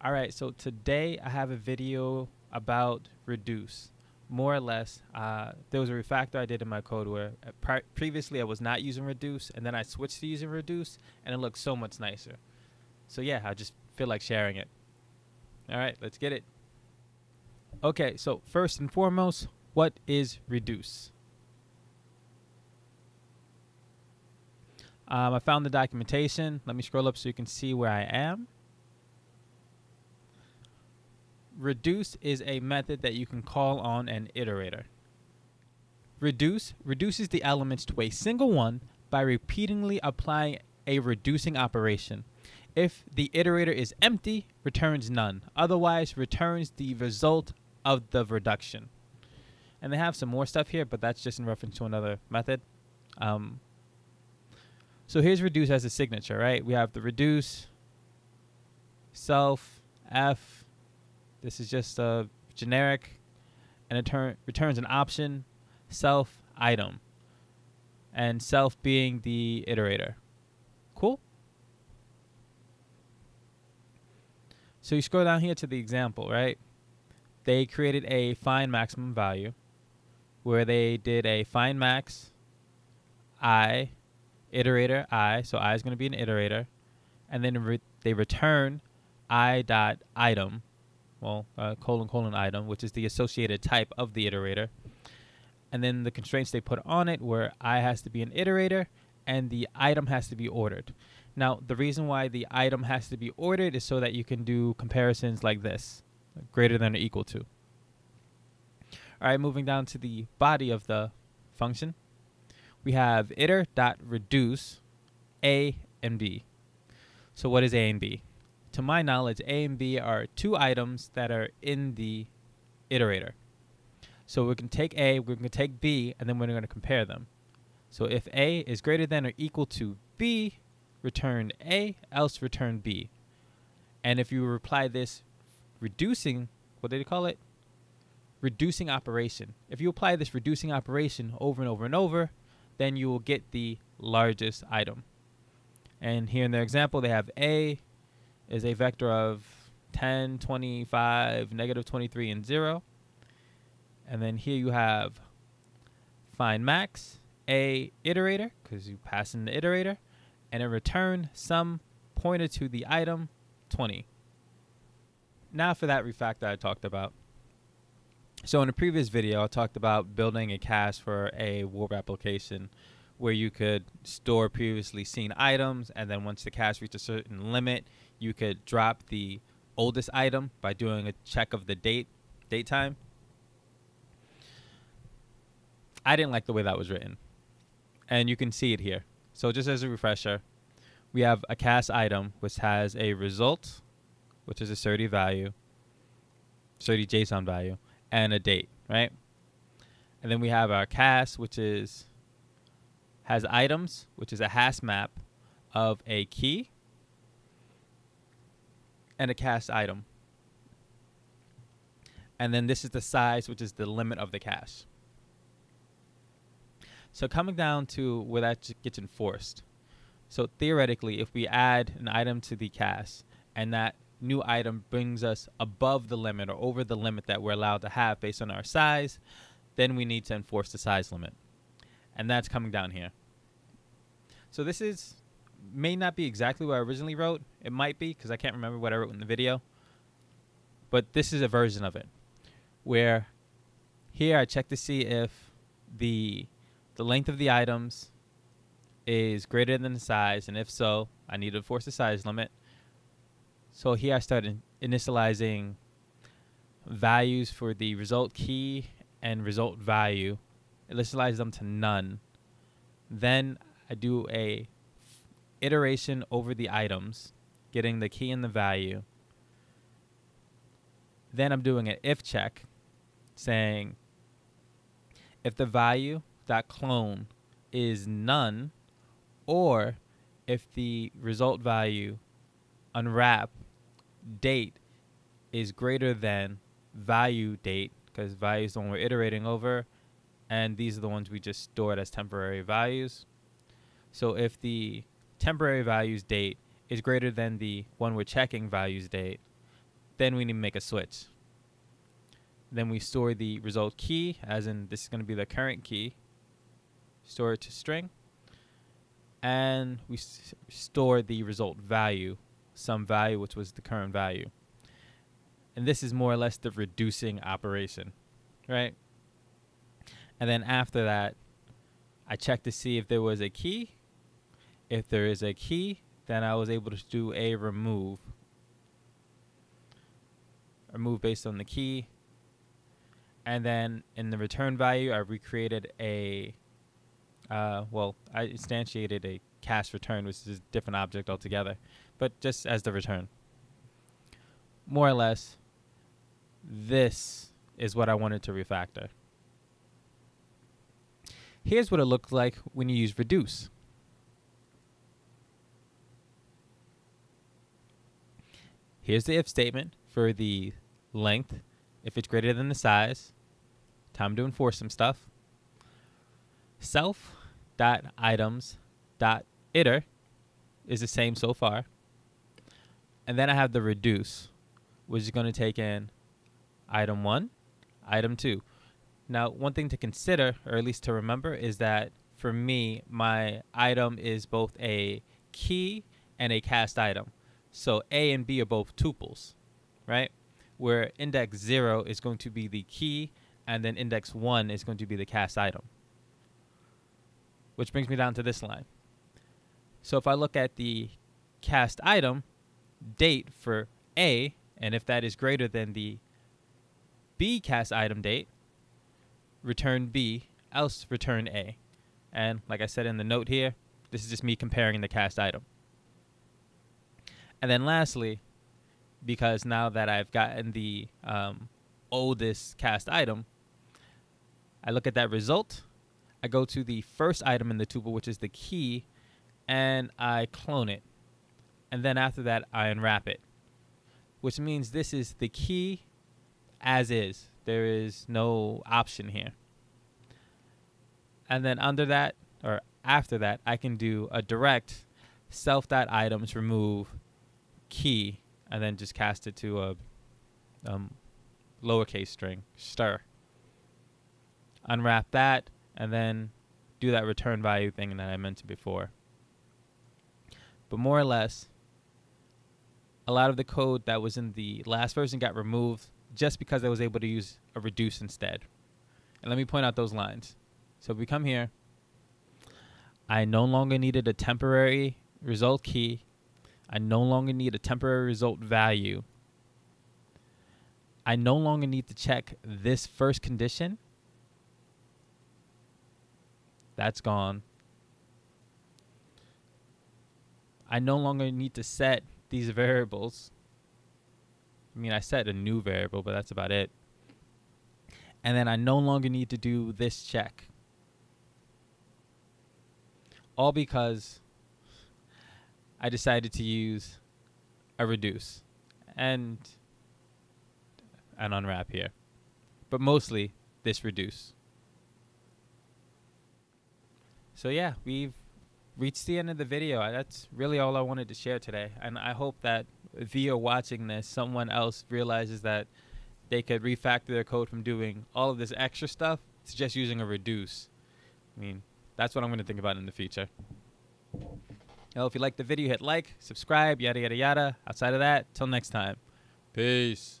All right, so today I have a video about reduce. More or less, uh, there was a refactor I did in my code where uh, previously I was not using reduce, and then I switched to using reduce, and it looks so much nicer. So yeah, I just feel like sharing it. All right, let's get it. Okay, so first and foremost, what is reduce? Um, I found the documentation. Let me scroll up so you can see where I am. Reduce is a method that you can call on an iterator. Reduce reduces the elements to a single one by repeatedly applying a reducing operation. If the iterator is empty, returns none. Otherwise, returns the result of the reduction. And they have some more stuff here, but that's just in reference to another method. Um, so here's reduce as a signature, right? We have the reduce, self, f, this is just a generic, and it turn, returns an option, self, item, and self being the iterator. Cool? So you scroll down here to the example, right? They created a find maximum value where they did a find max i iterator i, so i is going to be an iterator, and then re they return i dot item well, uh, colon colon item, which is the associated type of the iterator. And then the constraints they put on it were i has to be an iterator and the item has to be ordered. Now, the reason why the item has to be ordered is so that you can do comparisons like this, greater than or equal to. All right, moving down to the body of the function, we have iter dot reduce a and b. So what is a and b? To my knowledge, A and B are two items that are in the iterator. So we can take A, we can take B, and then we're going to compare them. So if A is greater than or equal to B, return A, else return B. And if you reply this reducing, what did they call it? Reducing operation. If you apply this reducing operation over and over and over, then you will get the largest item. And here in their example, they have A is a vector of 10, 25, negative 23, and 0. And then here you have find max, a iterator, because you pass in the iterator, and in return some pointed to the item 20. Now for that refactor I talked about. So in a previous video, I talked about building a cache for a Warp application where you could store previously seen items, and then once the cache reached a certain limit, you could drop the oldest item by doing a check of the date, date time. I didn't like the way that was written. And you can see it here. So just as a refresher, we have a cache item which has a result, which is a Serde value, Serde JSON value, and a date, right? And then we have our cache, which is has items, which is a hash map of a key and a cache item. And then this is the size, which is the limit of the cache. So coming down to where that gets enforced. So theoretically, if we add an item to the cache and that new item brings us above the limit or over the limit that we're allowed to have based on our size, then we need to enforce the size limit. And that's coming down here. So this is may not be exactly what I originally wrote. It might be because I can't remember what I wrote in the video. But this is a version of it where here I check to see if the the length of the items is greater than the size, and if so, I need to force the size limit. So here I started initializing values for the result key and result value. Initialize them to none. Then I do a iteration over the items, getting the key and the value. Then I'm doing an if check saying if the value dot clone is none or if the result value unwrap date is greater than value date because value is the one we're iterating over and these are the ones we just stored as temporary values. So if the temporary values date is greater than the one we're checking values date, then we need to make a switch. Then we store the result key, as in this is going to be the current key. Store it to string. And we store the result value, some value, which was the current value. And this is more or less the reducing operation, right? And then after that, I check to see if there was a key. If there is a key, then I was able to do a remove. Remove based on the key. And then in the return value, I recreated a, uh, well, I instantiated a cache return, which is a different object altogether, but just as the return. More or less, this is what I wanted to refactor. Here's what it looks like when you use reduce. Here's the if statement for the length. If it's greater than the size, time to enforce some stuff. Self dot items dot iter is the same so far. And then I have the reduce, which is going to take in item one, item two. Now, one thing to consider, or at least to remember, is that for me, my item is both a key and a cache item. So A and B are both tuples, right? Where index 0 is going to be the key, and then index 1 is going to be the cache item. Which brings me down to this line. So if I look at the cache item, date for A, and if that is greater than the B cache item date, return B, else return A. And like I said in the note here, this is just me comparing the cache item. And then lastly, because now that I've gotten the um, oldest cache item, I look at that result. I go to the first item in the tuple, which is the key, and I clone it. And then after that, I unwrap it, which means this is the key as is. There is no option here. And then under that, or after that, I can do a direct self.items remove key and then just cast it to a um, lowercase string, stir. Unwrap that and then do that return value thing that I mentioned before. But more or less, a lot of the code that was in the last version got removed just because I was able to use a reduce instead. And let me point out those lines. So if we come here, I no longer needed a temporary result key. I no longer need a temporary result value. I no longer need to check this first condition. That's gone. I no longer need to set these variables. I mean, I set a new variable, but that's about it. And then I no longer need to do this check. All because I decided to use a reduce and an unwrap here. But mostly this reduce. So yeah, we've reached the end of the video. That's really all I wanted to share today. And I hope that via watching this, someone else realizes that they could refactor their code from doing all of this extra stuff to just using a reduce. I mean, that's what I'm going to think about in the future. Well, if you liked the video, hit like, subscribe, yada, yada, yada. Outside of that, till next time. Peace.